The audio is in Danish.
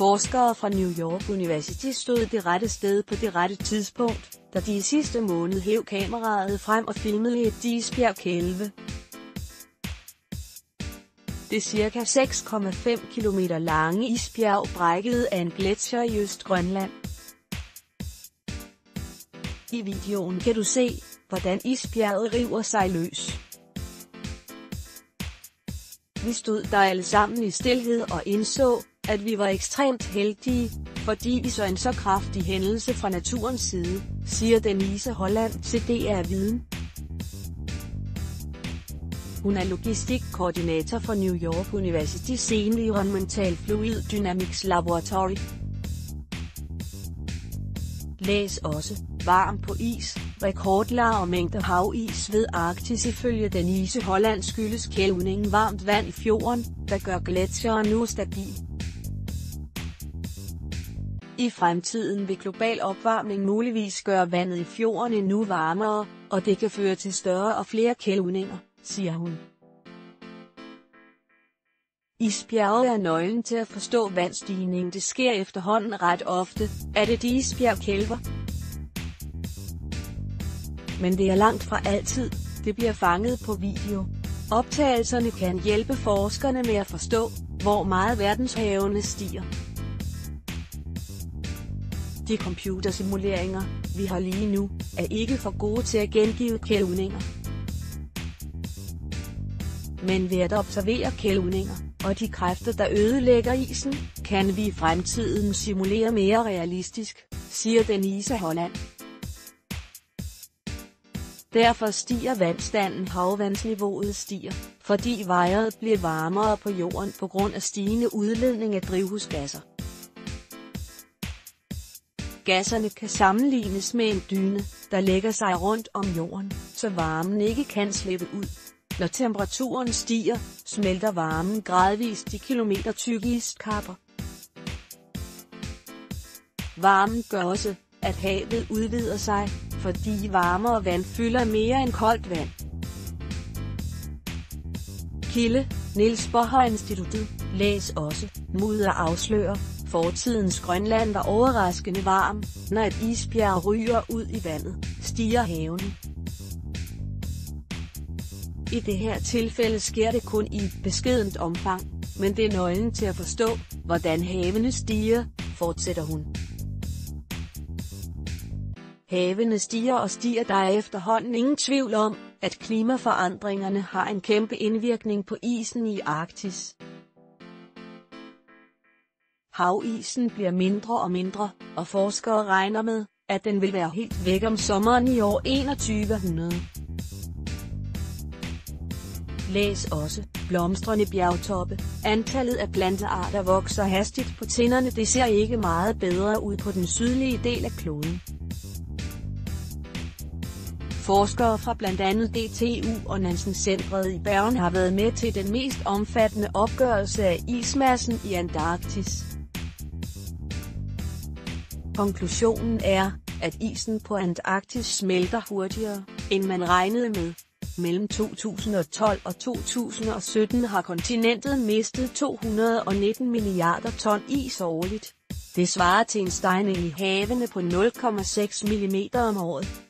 Forskere fra New York University stod det rette sted på det rette tidspunkt, da de i sidste måned hæv kameraet frem og filmede et isbjergkælve. Det cirka 6,5 km lange isbjerg brækkede af en gletsjer i Østgrønland. I videoen kan du se, hvordan isbjerget river sig løs. Vi stod der alle sammen i stillhed og indså, at vi var ekstremt heldige, fordi vi så en så kraftig hændelse fra naturens side, siger Denise Holland til DR Viden. Hun er logistikkoordinator for New York University's Environmental Fluid Dynamics Laboratory. Læs også, varm på is, rekordlar og mængder havis ved Arktis ifølge Denise Holland skyldes kælvningen varmt vand i fjorden, der gør gletsjeren nu stabil. I fremtiden vil global opvarmning muligvis gøre vandet i fjorden endnu varmere, og det kan føre til større og flere kælvninger, siger hun. Isbjerget er nøglen til at forstå vandstigningen. Det sker efterhånden ret ofte, at et isbjerg kælver. Men det er langt fra altid, det bliver fanget på video. Optagelserne kan hjælpe forskerne med at forstå, hvor meget verdenshavene stiger. De computersimuleringer, vi har lige nu, er ikke for gode til at gengive kævninger. Men ved at observere kævninger, og de kræfter der ødelægger isen, kan vi i fremtiden simulere mere realistisk, siger Denise Holland. Derfor stiger vandstanden havvandsniveauet stiger, fordi vejret bliver varmere på jorden på grund af stigende udledning af drivhusgasser. Gasserne kan sammenlignes med en dyne, der lægger sig rundt om jorden, så varmen ikke kan slippe ud. Når temperaturen stiger, smelter varmen gradvist de kilometer tykke iskapper. Varmen gør også, at havet udvider sig, fordi varmere vand fylder mere end koldt vand. Kilde, Niels Bohr Instituttet, læs også, mudder afslører, fortidens Grønland var overraskende varm, når et isbjerg ryger ud i vandet, stiger haven. I det her tilfælde sker det kun i et beskedent omfang, men det er nøglen til at forstå, hvordan havene stiger, fortsætter hun. Havene stiger og stiger der er efterhånden ingen tvivl om, at klimaforandringerne har en kæmpe indvirkning på isen i Arktis. Havisen bliver mindre og mindre, og forskere regner med, at den vil være helt væk om sommeren i år 2100. Læs også, blomstrende bjergtoppe. Antallet af plantearter vokser hastigt på tinderne. Det ser ikke meget bedre ud på den sydlige del af kloden. Forskere fra blandt andet DTU og Nansen-centret i Bergen har været med til den mest omfattende opgørelse af ismassen i Antarktis. Konklusionen er, at isen på Antarktis smelter hurtigere, end man regnede med. Mellem 2012 og 2017 har kontinentet mistet 219 milliarder ton is årligt. Det svarer til en stejning i havene på 0,6 mm om året.